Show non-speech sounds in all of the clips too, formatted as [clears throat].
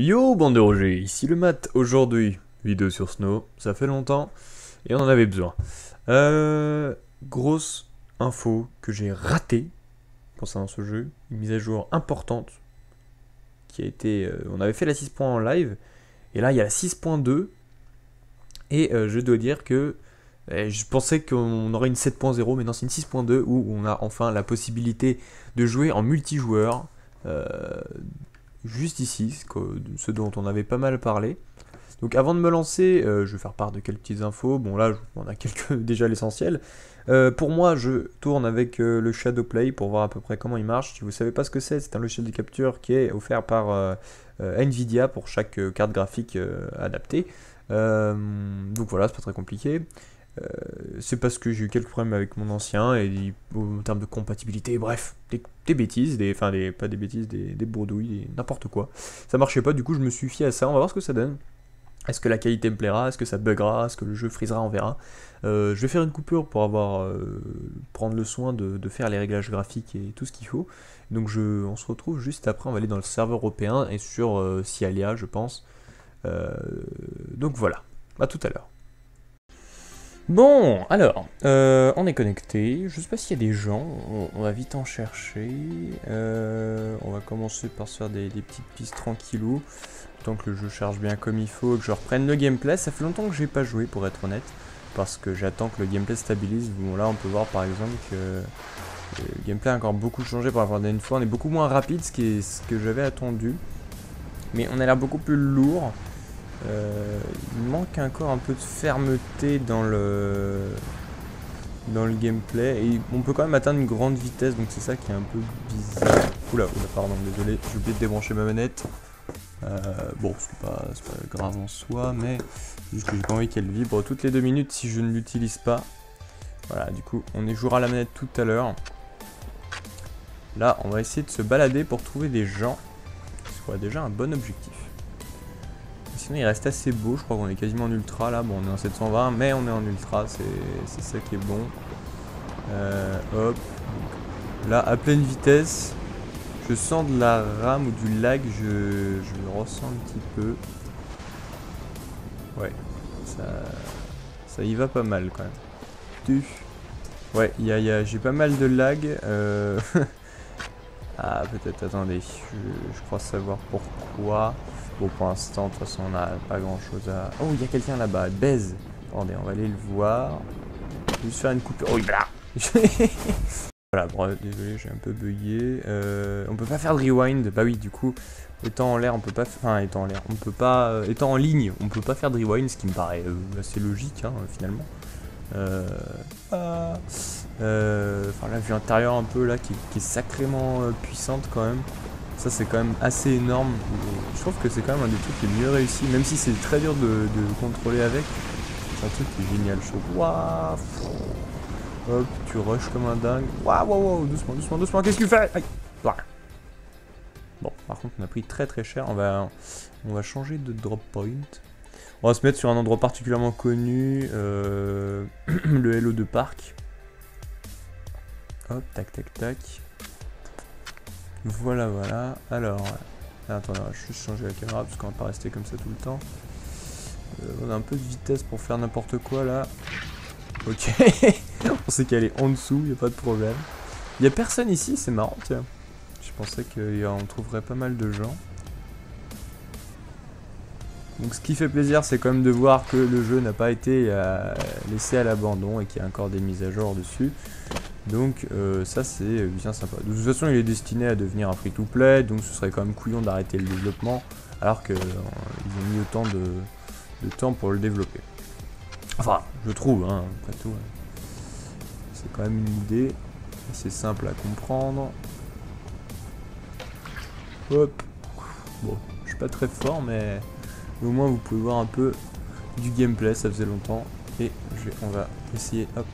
Yo bande de Roger, ici le mat aujourd'hui, vidéo sur Snow, ça fait longtemps et on en avait besoin. Euh, grosse info que j'ai ratée concernant ce jeu, une mise à jour importante qui a été... euh, on avait fait la 6.1 en live et là il y a la 6.2 et euh, je dois dire que euh, je pensais qu'on aurait une 7.0 mais non c'est une 6.2 où on a enfin la possibilité de jouer en multijoueur. Juste ici, ce dont on avait pas mal parlé. Donc avant de me lancer, euh, je vais faire part de quelques petites infos. Bon là, on a [laughs] déjà l'essentiel. Euh, pour moi, je tourne avec euh, le Shadowplay pour voir à peu près comment il marche. Si vous savez pas ce que c'est, c'est un logiciel de capture qui est offert par euh, Nvidia pour chaque carte graphique adaptée. Donc voilà, c'est pas très compliqué. Euh, c'est parce que j'ai eu quelques problèmes avec mon ancien et en termes de compatibilité, bref, des, bêtises, des, enfin des, pas des bêtises, des, bourdouilles, n'importe quoi. Ça marchait pas, du coup je me suis fié à ça, on va voir ce que ça donne. Est-ce que la qualité me plaira? Est-ce que ça buggera? Est-ce que le jeu frisera? On verra. Euh, je vais faire une coupure pour avoir euh, prendre le soin de, faire les réglages graphiques et tout ce qu'il faut. Donc je, on se retrouve juste après, on va aller dans le serveur européen et sur euh, je pense. Donc voilà, à tout à l'heure. Bon, alors, euh, on est connecté. Je sais pas s'il y a des gens. On, va vite en chercher. Euh, on va commencer par se faire des, petites pistes tranquillou. Tant que le jeu charge bien comme il faut, que je reprenne le gameplay. Ça fait longtemps que j'ai pas joué, pour être honnête. Parce que j'attends que le gameplay stabilise. Bon, là, on peut voir par exemple que le gameplay a encore beaucoup changé par rapport à dernière fois. On est beaucoup moins rapide, ce, ce que j'avais attendu. Mais on a l'air beaucoup plus lourd. Euh, il manque encore un peu de fermeté dans le dans le gameplay et on peut quand même atteindre une grande vitesse donc c'est ça qui est un peu bizarre. Oula, oula pardon, désolé, j'ai oublié de débrancher ma manette. Euh, bon, c'est pas, pas grave en soi, mais juste que j'ai pas envie qu'elle vibre toutes les deux minutes si je ne l'utilise pas. Voilà, du coup, on est jouera à la manette tout à l'heure. Là, on va essayer de se balader pour trouver des gens. Ce serait déjà un bon objectif. Il reste assez beau, je crois qu'on est quasiment en ultra là, bon on est en 720 mais on est en ultra, c'est ça qui est bon. Euh, hop, Donc, là à pleine vitesse, je sens de la rame ou du lag, je, je le ressens un petit peu. Ouais, ça, ça y va pas mal quand même. Ouais, y y a- j'ai pas mal de lag. euh, [laughs] ah peut-être, attendez, je, crois savoir pourquoi. Bon, pour l'instant, de toute façon, on n'a pas grand chose à. Oh, il y a quelqu'un là-bas, baise. Attendez, on va aller le voir. Je vais juste faire une coupure. Oh, voilà. [laughs] voilà, bon, désolé, j'ai un peu bugué. Euh, on peut pas faire de rewind. Bah oui, du coup, étant en l'air, on peut pas. Enfin, étant en l'air, on peut pas. euh, étant en ligne, on peut pas faire de rewind, ce qui me paraît euh, assez logique, hein, finalement. Euh, ah. Euh, Enfin, la vue intérieure un peu là, qui, est sacrément euh, puissante quand même. Ça c'est quand même assez énorme. Je trouve que c'est quand même un des trucs les mieux réussis, même si c'est très dur de, contrôler avec. C'est un truc qui est génial, je trouve. Waouh Hop, tu rushes comme un dingue. Waouh, waouh, waouh, doucement, doucement, doucement, qu'est-ce que tu fais? Aïe. Bon, par contre, on a pris très très cher. On va, on va changer de drop point. On va se mettre sur un endroit particulièrement connu, euh, [clears throat] le Hello de Parc. Hop, tac, tac, tac. Voilà, voilà. Alors, euh, attends, on va juste changer la caméra parce qu'on va pas rester comme ça tout le temps. Euh, on a un peu de vitesse pour faire n'importe quoi là. Ok, [laughs] on sait qu'elle est en dessous, y a pas de problème. Y a personne ici, c'est marrant, tiens. Je pensais qu'on trouverait pas mal de gens. Donc ce qui fait plaisir, c'est quand même de voir que le jeu n'a pas été euh, laissé à l'abandon et qu'il y a encore des mises à jour dessus. Donc euh, ça c'est euh, bien sympa. De toute façon il est destiné à devenir un free-to-play, donc ce serait quand même couillon d'arrêter le développement, alors qu'ils ont mis autant de, de temps pour le développer. Enfin, je trouve, hein, après tout. ouais. C'est quand même une idée assez simple à comprendre. Hop. Bon, je suis pas très fort, mais au moins vous pouvez voir un peu du gameplay, ça faisait longtemps. Et on va essayer, hop,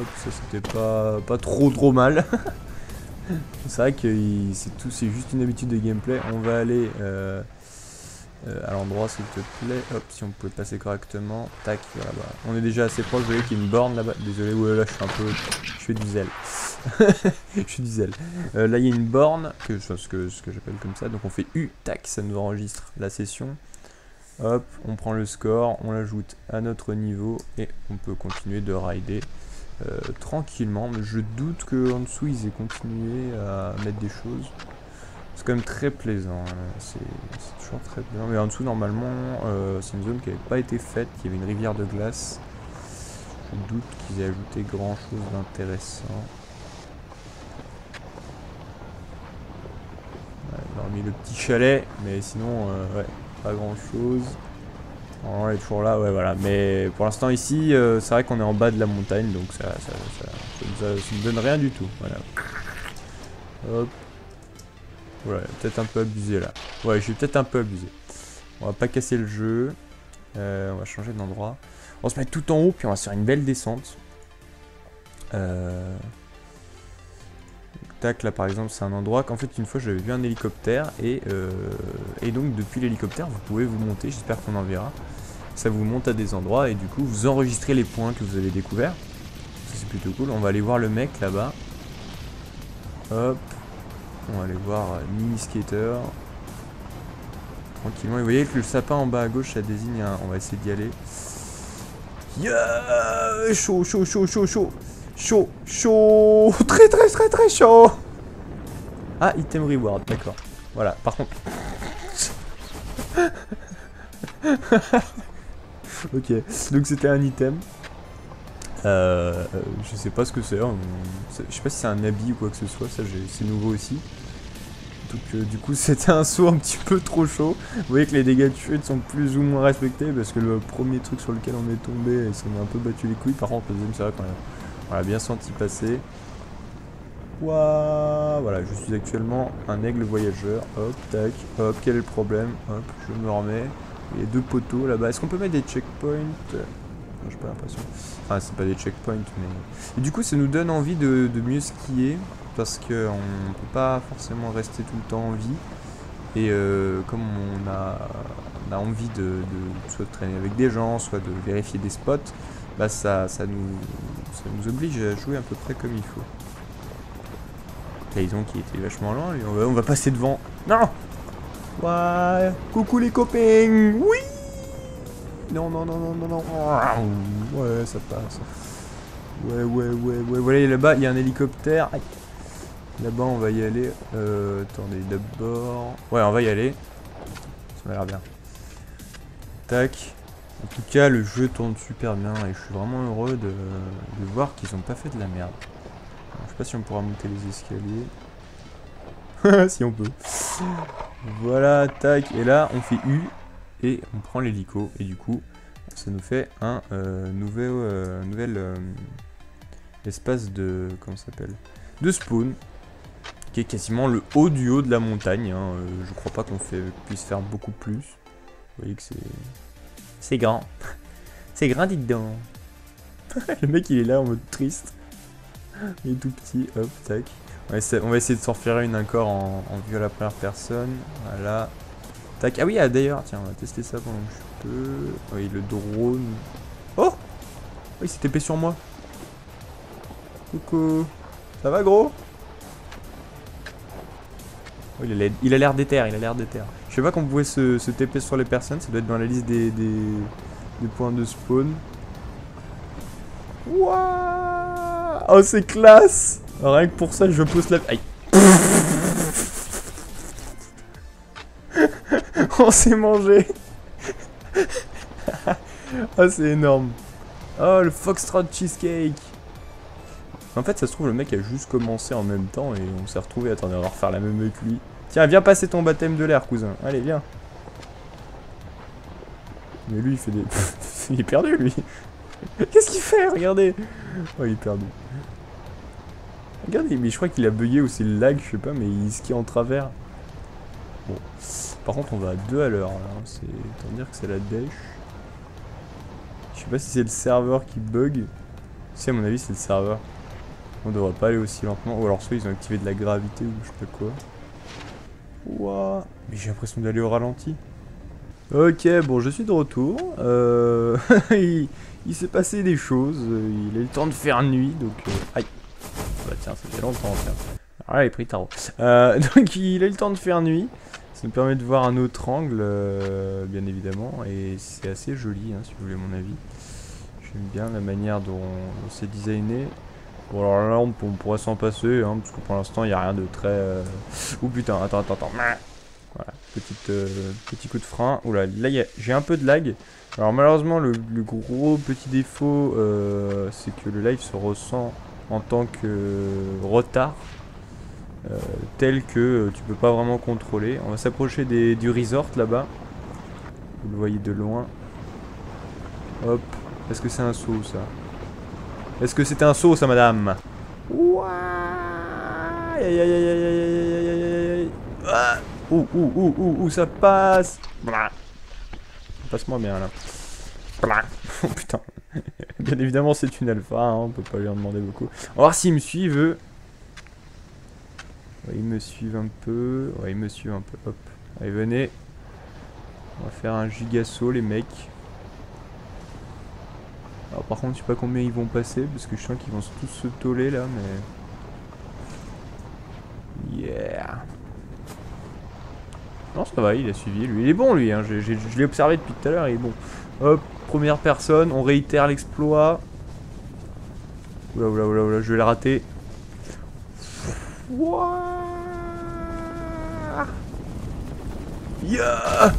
Hop, ça c'était pas, pas trop trop mal. [laughs] c'est vrai que c'est tout, c'est juste une habitude de gameplay. On va aller euh, euh, à l'endroit s'il te plaît. Hop, si on peut passer correctement. Tac, voilà. bah, On est déjà assez proche. Vous voyez qu'il y a une borne là-bas. Désolé, ouais, là je suis un peu, je fais du zèle. [laughs] je suis du zèle. Euh, là, il y a une borne, que, ce que, ce que j'appelle comme ça. Donc on fait U, tac, ça nous enregistre la session. Hop, on prend le score, on l'ajoute à notre niveau et on peut continuer de rider euh, tranquillement. Mais je doute qu'en dessous ils aient continué à mettre des choses. C'est quand même très plaisant, hein. c'est toujours très bien. Mais en dessous normalement euh, c'est une zone qui n'avait pas été faite, il y avait une rivière de glace. Je doute qu'ils aient ajouté grand chose d'intéressant. Ouais, mis le petit chalet, mais sinon, euh, ouais, pas grand chose. On est toujours là, ouais, voilà. Mais pour l'instant, ici, euh, c'est vrai qu'on est en bas de la montagne, donc ça, ça, ça, ça, donne rien du tout. Voilà. Hop. Voilà, peut-être un peu abusé là. Ouais, j'ai peut-être un peu abusé. On va pas casser le jeu. Euh, on va changer d'endroit. On va se mettre tout en haut, puis on va se faire une belle descente. Euh... Là par exemple, c'est un endroit qu'en fait, une fois, j'avais vu un hélicoptère. Et, euh... et donc, depuis l'hélicoptère, vous pouvez vous monter. J'espère qu'on en verra. Ça vous monte à des endroits et du coup, vous enregistrez les points que vous avez découverts. C'est plutôt cool. On va aller voir le mec là-bas. Hop. On va aller voir euh, Mini Skater. Tranquillement. Et vous voyez que le sapin en bas à gauche, ça désigne un... On va essayer d'y aller. Yeah Chaud, chaud, chaud, chaud, chaud. Chaud, chaud. [laughs] Très, très, très, très chaud. Ah, item reward, d'accord. Voilà, par contre... [laughs] ok, donc c'était un item. Euh, je sais pas ce que c'est. Hein. Je sais pas si c'est un habit ou quoi que ce soit. Ça, c'est nouveau aussi. Donc, euh, du coup, [laughs] c'était un saut un petit peu trop chaud. Vous voyez que les dégâts de chute sont plus ou moins respectés parce que le premier truc sur lequel on est tombé, il s'en est un peu battu les couilles. Par contre, le deuxième, c'est vrai a, bien senti passer. Voilà, je suis actuellement un aigle voyageur. Hop, tac, hop, quel est le problème? Hop, je me remets. Il y a deux poteaux là-bas. Est-ce qu'on peut mettre des checkpoints? J'ai pas l'impression. Enfin, c'est pas des checkpoints, mais. Du coup, ça nous donne envie de, mieux skier parce qu'on peut pas forcément rester tout le temps en vie. Et euh, comme on a, a envie de, soit de traîner avec des gens, soit de vérifier des spots, bah ça, ça, nous, ça nous oblige à jouer à peu près comme il faut. Tyson qui était vachement lent, on va, on va passer devant. Non Ouais Coucou les copains Oui non, non, non, non, non, non. Ouais, ça passe. Ouais, ouais, ouais, ouais. Voilà, là-bas, il y a un hélicoptère. Là-bas, on va y aller. Euh, attendez, d'abord... Ouais, on va y aller. Ça m'a l'air bien. Tac. En tout cas, le jeu tourne super bien et je suis vraiment heureux de, voir qu'ils ont pas fait de la merde. je sais pas si on pourra monter les escaliers. [laughs] si on peut. Voilà, tac. Et là, on fait U et on prend l'hélico et du coup ça nous fait un euh, nouvel, euh, euh, espace de comment s'appelle? De spawn qui est quasiment le haut du haut de la montagne hein. je crois pas qu'on puisse faire beaucoup plus vous voyez que c'est c'est grand c'est grand dites donc [laughs] le mec il est là en mode triste il est tout petit hop tac on va essayer, de s'en faire une encore en, en vue à la première personne voilà ah oui, ah, d'ailleurs, tiens, on va tester ça pendant que je peux. Oui, le drone. Oh Oui, s'est épais sur moi. Coucou. Ça va, gros? Oh, Il a l'air déter, il a l'air déter. Je sais pas qu'on pouvait se, se TP sur les personnes, ça doit être dans la liste des, des, points de spawn. Wouah Oh, c'est classe Rien que pour ça, je pousse la... Aïe [laughs] On s'est mangé. [laughs] oh, c'est énorme. Oh, le Foxtrot Cheesecake. En fait, ça se trouve, le mec a juste commencé en même temps et on s'est retrouvé. Attendez, on va refaire la même avec lui. Tiens, viens passer ton baptême de l'air, cousin. Allez, viens. Mais lui, il fait des... [laughs] il est perdu, lui. Qu'est-ce qu'il fait Regardez. Oh, il est perdu. Regardez, mais je crois qu'il a bugué ou c'est le lag, je sais pas, mais il skie en travers. Bon. Par contre, on va à 2 à l'heure. C'est autant dire que c'est la dèche. Je sais pas si c'est le serveur qui bug. Si, à mon avis, c'est le serveur. On devrait pas aller aussi lentement. Ou alors, soit ils ont activé de la gravité ou je sais pas quoi. Ouah. Mais j'ai l'impression d'aller au ralenti. Ok, bon, je suis de retour. Euh... [laughs] il, s'est passé des choses. Il eu le temps de faire nuit, donc... Euh, aïe. bah tiens, ça fait longtemps, tiens. Ah, il est pris tarot. Euh, [laughs] donc il eu le temps de faire nuit. Ça me permet de voir un autre angle, euh, bien évidemment. Et c'est assez joli, hein, si vous voulez mon avis. J'aime bien la manière dont, dont c'est designé. Bon alors là on, pourrait s'en passer, hein, parce que pour l'instant il n'y a rien de très... Euh... Ouh putain, attends, attends, attends. Voilà, euh, petit coup de frein. Oula, là a- j'ai un peu de lag. Alors malheureusement le, gros petit défaut euh, c'est que le live se ressent en tant que retard. euh, tel que tu peux pas vraiment contrôler. On va s'approcher du resort là-bas. Vous le voyez de loin. Hop. Est-ce que c'est un saut ça? Est-ce que c'était un saut, ça, madame Aïe, aïe, aïe, Ouh, ouh, ouh, ouh, ouh, ça passe Passe-moi bien, là. Oh putain. bien évidemment, c'est une alpha, hein, on peut pas lui en demander beaucoup. On va voir s'ils me suivent, eux. Ouais, ils me suivent un peu. Ouais, ils me suivent un peu. Hop. Allez, venez. On va faire un gigasaut, les mecs. Alors, par contre, je sais pas combien ils vont passer, parce que je sens qu'ils vont tous se toller là, mais. Yeah! Non, ça va, il a suivi. Lui, il est bon, lui. Hein. je l'ai observé depuis tout à l'heure, il est bon. Hop, première personne, on réitère l'exploit. Oula, oula, oula, oula, je vais le rater. Yeah.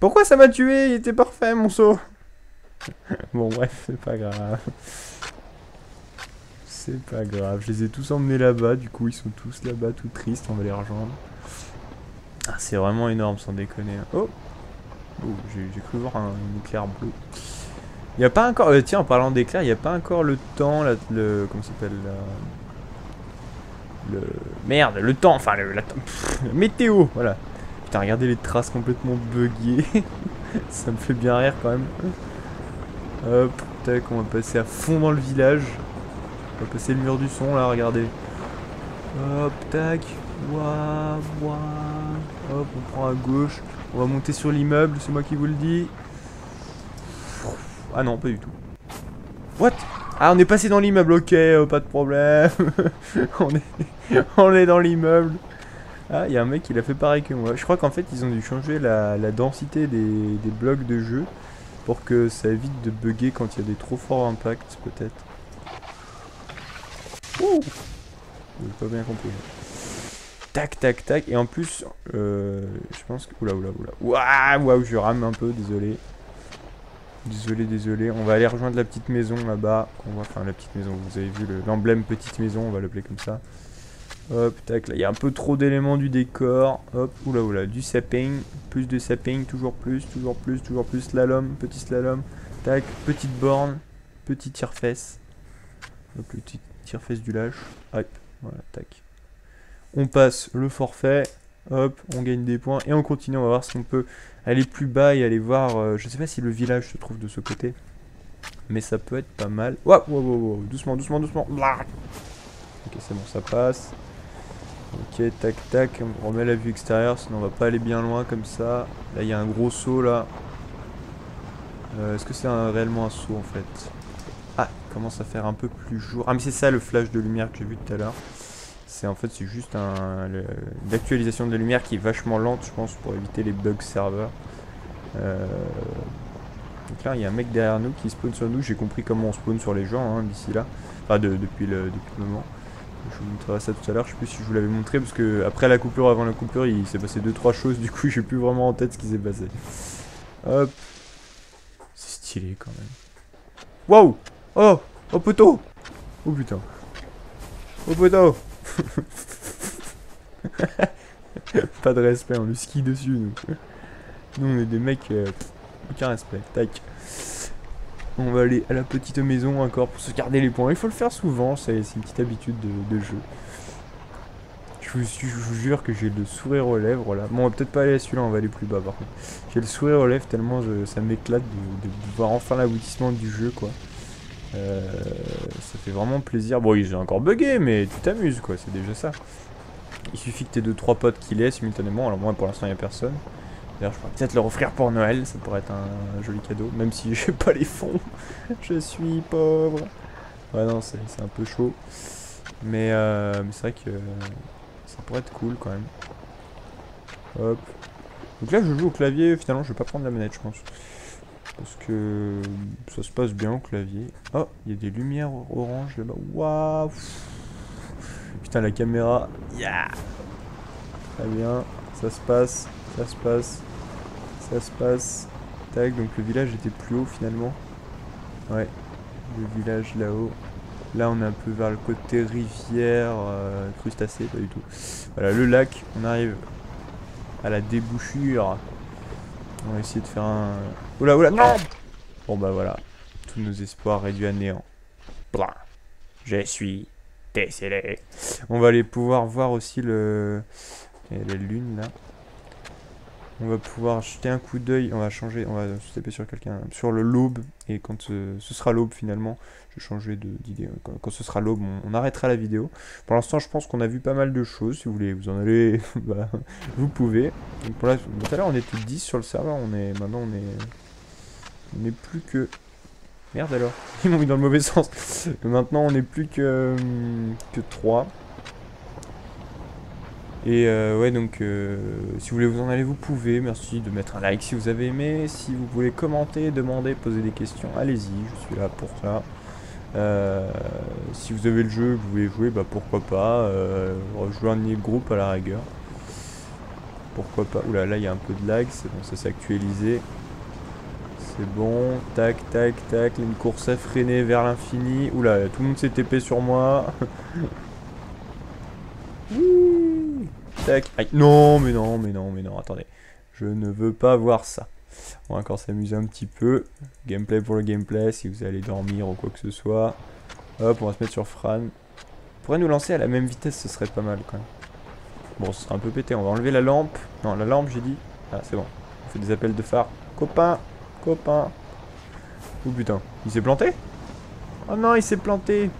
Pourquoi ça m'a tué? Il était parfait mon saut [laughs] Bon bref, c'est pas grave. C'est pas grave, je les ai tous emmenés là-bas, du coup ils sont tous là-bas tout tristes, on va les rejoindre. Ah c'est vraiment énorme sans déconner. Oh, oh j'ai cru voir un, éclair bleu. Il n'y a pas encore, euh, tiens en parlant d'éclair, il n'y a pas encore le temps, la- le, comment s'appelle le merde, le temps, enfin le, météo, voilà. Putain, regardez les traces complètement buggées. [laughs] Ça me fait bien rire quand même. Hop, tac, on va passer à fond dans le village. On va passer le mur du son là, regardez. Hop, tac. Ouah, ouah. Hop, on prend à gauche. On va monter sur l'immeuble, c'est moi qui vous le dis. Ah non, pas du tout. What? Ah, on est passé dans l'immeuble, ok, euh, pas de problème. [laughs] on, est... on est dans l'immeuble. Ah, il y a un mec qui l'a fait pareil que moi. Je crois qu'en fait, ils ont dû changer la, densité des blocs de jeu pour que ça évite de bugger quand il y a des trop forts impacts, peut-être. Ouh J'ai pas bien compris. Tac, tac, tac. Et en plus, euh, je pense que... Oula, oula, oula. Waouh, waouh, je rame un peu, désolé. Désolé, désolé. On va aller rejoindre la petite maison là-bas. Enfin, la petite maison, vous avez vu le- l'emblème petite maison, on va l'appeler comme ça. Hop, tac, là, il y a un peu trop d'éléments du décor. Hop, oula, oula, du sapping. Plus de sapping, toujours plus, toujours plus, toujours plus. Slalom, petit slalom. Tac, petite borne, petit tire-fesse. Hop, le petit tire-fesse du lâche. Hop, voilà, tac. On passe le forfait. Hop, on gagne des points. Et on continue, on va voir si on peut aller plus bas et aller voir. euh, je sais pas si le village se trouve de ce côté. Mais ça peut être pas mal. Waouh, waouh, waouh, doucement, doucement, doucement. Ok, c'est bon, ça passe. Ok, tac, tac, on remet la vue extérieure, sinon on va pas aller bien loin comme ça. Là, il y a un gros saut là. Euh, Est-ce que c'est réellement un saut en fait? Ah, commence à faire un peu plus jour. Ah, mais c'est ça le flash de lumière que j'ai vu tout à l'heure. C'est en fait, c'est juste un, l'actualisation de la lumière qui est vachement lente, je pense, pour éviter les bugs serveurs. Euh, donc là, il y a un mec derrière nous qui spawn sur nous. J'ai compris comment on spawn sur les gens hein, d'ici là. Enfin, de- depuis, le, depuis le moment. Je vous montrerai ça tout à l'heure. Je sais plus si je vous l'avais montré parce que après la coupure, avant la coupure, il s'est passé 2-3 choses. Du coup, [laughs] j'ai plus vraiment en tête ce qui s'est passé. Hop. C'est stylé quand même. Waouh Oh Oh poteau Oh putain. Oh poteau [laughs] Pas de respect, on le skie dessus nous. Nous on est des mecs, euh, aucun respect. Tac. On va aller à la petite maison encore pour se garder les points. Il faut le faire souvent, c'est une petite habitude de, jeu. Je vous, jure que j'ai le sourire aux lèvres là. Bon, on va peut-être pas aller à celui-là, on va aller plus bas par contre. J'ai le sourire aux lèvres tellement ça m'éclate de, de voir enfin l'aboutissement du jeu quoi. Euh, ça fait vraiment plaisir. Bon, j'ai encore bugué, mais tu t'amuses quoi, c'est déjà ça. Il suffit que t'aies 2-3 potes qui l'aient simultanément. Alors, moi pour l'instant, il n'y a personne. D'ailleurs, je pourrais peut-être leur offrir pour Noël, ça pourrait être un, joli cadeau, même si [laughs] j'ai pas les fonds. je suis pauvre. Ouais, non, c'est un peu chaud. Mais, euh, mais c'est vrai que ça pourrait être cool quand même. Hop. Donc là, je joue au clavier. Finalement, je vais pas prendre la manette, je pense. Parce que ça se passe bien au clavier. Oh, il y a des lumières oranges là-bas. Waouh Putain, la caméra. Yeah Très bien. Ça se passe. Ça se passe. Ça se passe. Tac, donc le village était plus haut finalement. Ouais. Le village là-haut. Là, on est un peu vers le côté rivière, euh, crustacé, pas du tout. Voilà, le lac. On arrive à la débouchure. On va essayer de faire un... Oula, oula, non Bon bah voilà. Tous nos espoirs réduits à néant. Je suis décédé. On va aller pouvoir voir aussi le... la lune là. On va pouvoir jeter un coup d'œil, on va changer, on va se taper sur quelqu'un, sur le l'aube, et quand ce sera l'aube finalement, je vais changer d'idée, quand, ce sera l'aube, on, arrêtera la vidéo. Pour l'instant, je pense qu'on a vu pas mal de choses, si vous voulez vous en allez, [laughs] bah, vous pouvez. Donc pour là, tout à l'heure, on était 10 sur le serveur, on est, maintenant on est, on plus que... Merde alors, ils m'ont mis dans le mauvais sens. Maintenant, on est plus que, que 3. Et euh, ouais, donc euh, si vous voulez vous en aller, vous pouvez. Merci de mettre un like si vous avez aimé. Si vous voulez commenter, demander, poser des questions, allez-y, je suis là pour ça. Euh, si vous avez le jeu, vous voulez jouer, bah pourquoi pas. rejoignez le groupe à la rigueur. Pourquoi pas. Oula, là il y a un peu de lag, c'est bon, ça s'est actualisé. C'est bon, tac, tac, tac, une course freiner vers l'infini. Oula, tout le monde s'est TP sur moi. [laughs] Non, mais non, mais non, mais non, attendez. Je ne veux pas voir ça. On va encore s'amuser un petit peu. Gameplay pour le gameplay, si vous allez dormir ou quoi que ce soit. Hop, on va se mettre sur Fran. pourrait nous lancer à la même vitesse, ce serait pas mal quand même. Bon, ce sera un peu pété. On va enlever la lampe. Non, la lampe, j'ai dit. Ah, c'est bon. On fait des appels de phare. Copain, copain. Oh putain, il s'est planté? Oh non, il s'est planté.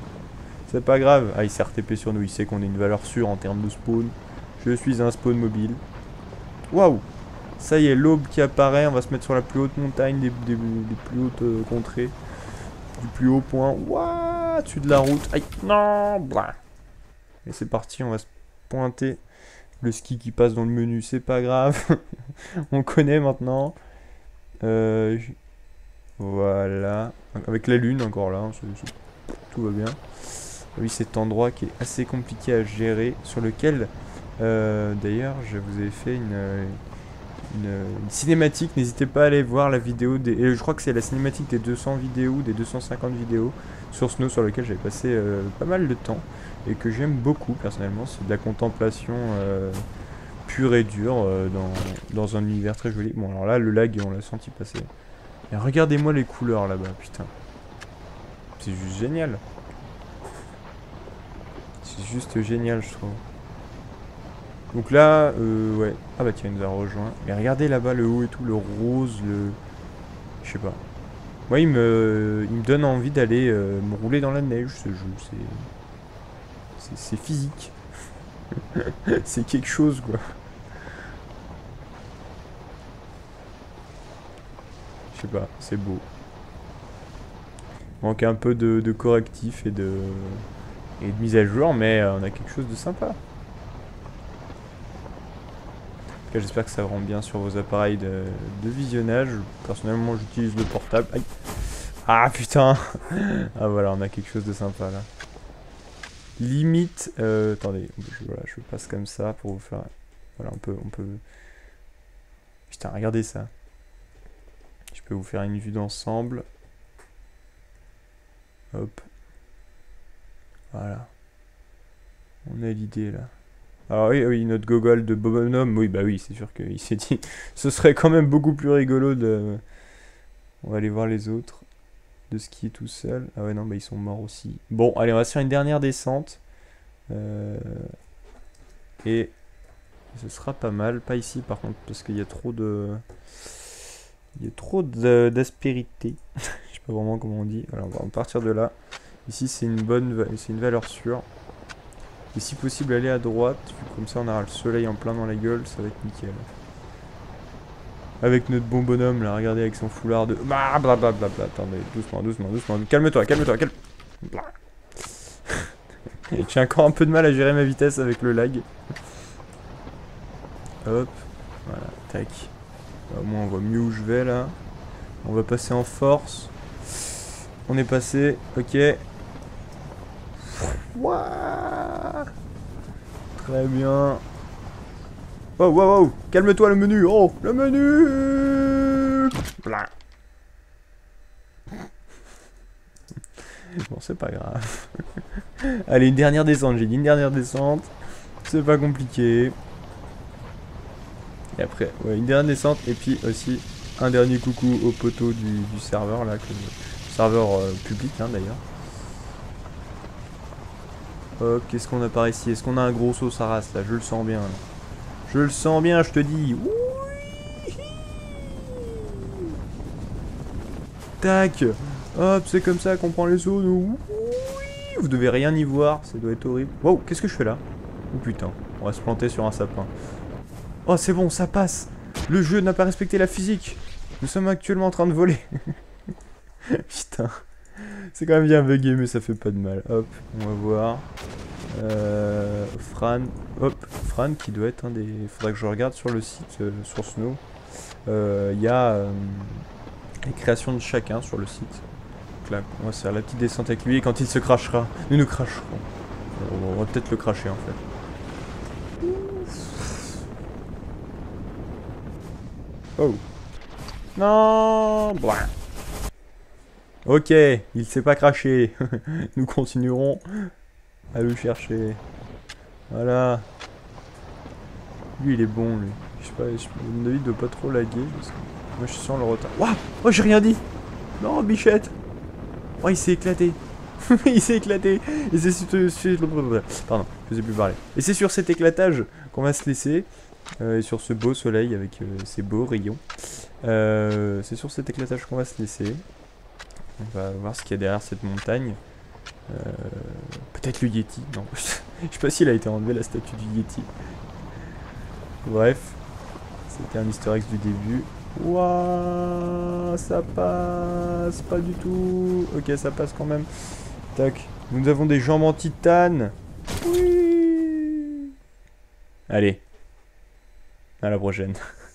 C'est pas grave. Ah, il s'est RTP sur nous. Il sait qu'on est une valeur sûre en termes de spawn. Je suis un spawn mobile. Waouh Ça y est, l'aube qui apparaît. On va se mettre sur la plus haute montagne des, plus hautes euh, contrées. Du plus haut point. Waouh Dessus de la route. Aïe Non. Et c'est parti, on va se pointer. Le ski qui passe dans le menu, c'est pas grave. [laughs] on connaît maintenant. Euh, voilà. Avec la lune encore là. Hein, tout va bien. Oui, cet endroit qui est assez compliqué à gérer. Sur lequel euh, d'ailleurs, je vous ai fait une, cinématique. N'hésitez pas à aller voir la vidéo. Des, je crois que c'est la cinématique des 200 vidéos, des 250 vidéos sur Snow sur lequel j'avais passé euh, pas mal de temps et que j'aime beaucoup personnellement. C'est de la contemplation euh, pure et dure dans, dans, un univers très joli. Bon, alors là, le lag, on l'a senti passer. Et regardez-moi les couleurs là-bas, putain. C'est juste génial. C'est juste génial, je trouve. Donc là, euh, ouais. Ah bah tiens, il nous a rejoint. Mais regardez là-bas le haut et tout, le rose, le... Je sais pas. Moi, il me, il me donne envie d'aller euh, me rouler dans la neige, ce jeu. C'est... C'est physique. [laughs] c'est quelque chose, quoi. Je sais pas, c'est beau. manque un peu de, de correctif et de, et de mise à jour, mais euh, on a quelque chose de sympa j'espère que ça rend bien sur vos appareils de, visionnage. Personnellement, j'utilise le portable. Ah putain [laughs] Ah voilà, on a quelque chose de sympa là. Limite, euh, attendez, je, voilà, je passe comme ça pour vous faire... Voilà, on peut, on peut... Putain, regardez ça. Je peux vous faire une vue d'ensemble. Hop. Voilà. On a l'idée là. Alors oui, oui, notre gogol de bonhomme, oui, bah oui, c'est sûr qu'il s'est dit, [laughs] ce serait quand même beaucoup plus rigolo de... On va aller voir les autres, de skier tout seul. Ah ouais, non, bah ils sont morts aussi. Bon, allez, on va se faire une dernière descente. Euh, et ce sera pas mal, pas ici par contre, parce qu'il y a trop de... Il y a trop d'aspérité. [laughs] Je sais pas vraiment comment on dit. Alors on va partir de là. Ici c'est une bonne, c'est une valeur sûre. Et si possible aller à droite, comme ça on aura le soleil en plein dans la gueule, ça va être nickel. Avec notre bon bonhomme là, regardez avec son foulard de... Blablabla, attendez, doucement, doucement, doucement, calme-toi, calme-toi, calme... [laughs] J'ai encore un peu de mal à gérer ma vitesse avec le lag. Hop, voilà, tac. Au moins on voit mieux où je vais là. On va passer en force. On est passé, ok. Ouah. Très bien. Oh, wow, wow, calme-toi le menu. Oh, le menu. Bon, c'est pas grave. [laughs] Allez, une dernière descente. J'ai dit une dernière descente. C'est pas compliqué. Et après, ouais, une dernière descente. Et puis aussi un dernier coucou au poteau du, serveur là. Serveur euh, public hein, d'ailleurs. Hop, qu'est-ce qu'on a par ici? Est-ce qu'on a un gros saut Saras là? Je le sens bien. Je le sens bien, je te dis. Oui Tac Hop, c'est comme ça qu'on prend les sauts, Vous devez rien y voir, ça doit être horrible. Wow, qu'est-ce que je fais là? Oh putain, on va se planter sur un sapin. Oh, c'est bon, ça passe Le jeu n'a pas respecté la physique Nous sommes actuellement en train de voler. [laughs] putain. C'est quand même bien bugué, mais ça fait pas de mal. Hop, on va voir. Euh, Fran, hop, Fran qui doit être un des... Faudra que je regarde sur le site, euh, sur Snow. Euh, Il y a euh, les créations de chacun sur le site. Donc là, on va faire la petite descente avec lui et quand il se crachera, nous nous cracherons. On va peut-être le cracher en fait. Oh. Non. Ok, il s'est pas craché. [laughs] nous continuerons à le chercher. Voilà. Lui, il est bon, lui. Je sais pas, je, mon avis, il pas trop laguer. Moi, je sens le retard. Waouh Oh, j'ai rien dit Non, bichette Oh, il s'est éclaté [laughs] Il s'est éclaté Et c'est sur... Pardon, je sais plus parler. Et c'est sur cet éclatage qu'on va se laisser. Euh, et sur ce beau soleil avec euh, ces beaux rayons. Euh, c'est sur cet éclatage qu'on va se laisser. On va voir ce qu'il y a derrière cette montagne. Euh, Peut-être le Yeti. Non, [laughs] je sais pas s'il a été enlevé la statue du Yeti. Bref, c'était un easter du début. Waouh, ça passe pas du tout. Ok, ça passe quand même. Tac. Nous avons des jambes en titane. Oui. Allez. À la prochaine. [laughs]